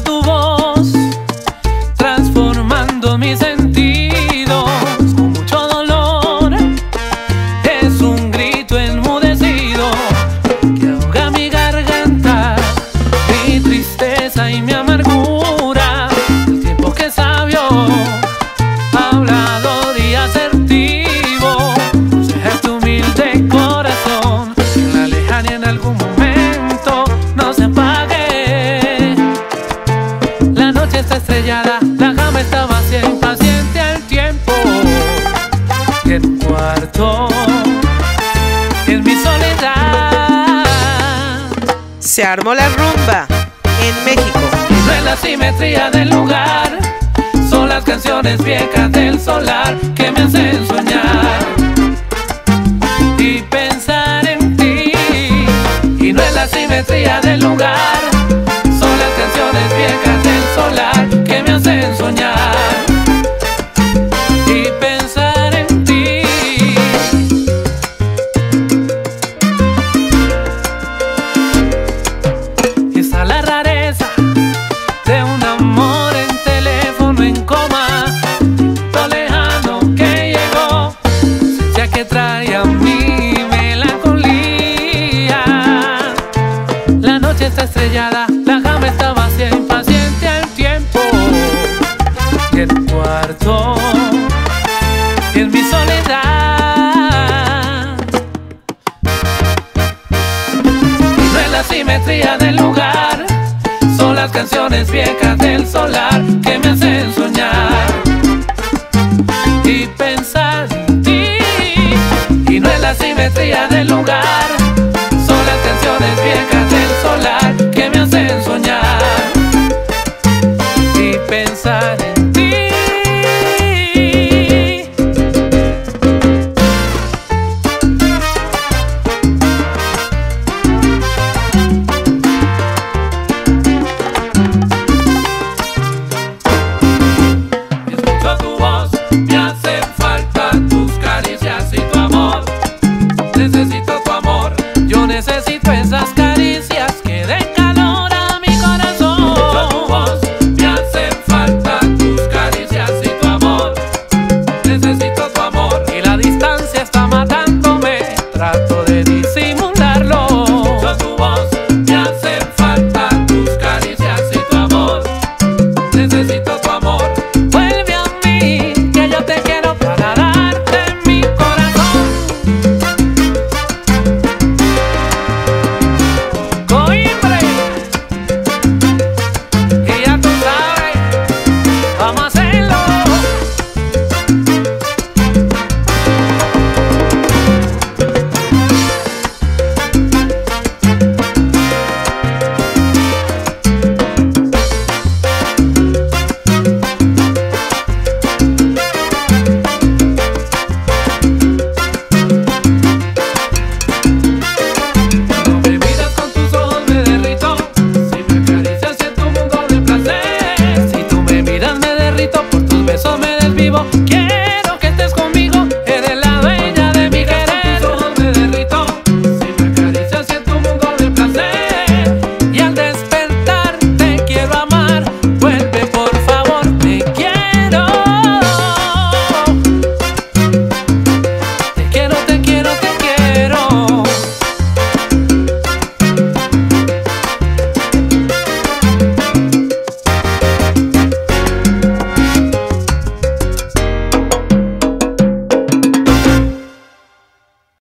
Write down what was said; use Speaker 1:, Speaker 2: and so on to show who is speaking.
Speaker 1: Tu voz transformando mis sentidos con mucho dolor. Es un grito enmudecido que ahoga mi garganta, mi tristeza y mi amargura. El tiempo que es sabio, hablador y asertivo, conseja tu humilde corazón en la lejanía en algún Se
Speaker 2: armó la rumba en México.
Speaker 1: No es la simetría del lugar, son las canciones viejas del solar que me hacen soñar y pensar en ti. Y no es la simetría del lugar, son las canciones viejas del solar que me hacen soñar trae a mi melancolía. La noche está estrellada, la cama está vacía, impaciente al tiempo. Y tu cuarto, en mi soledad. No es la simetría del lugar, son las canciones viejas del solar que me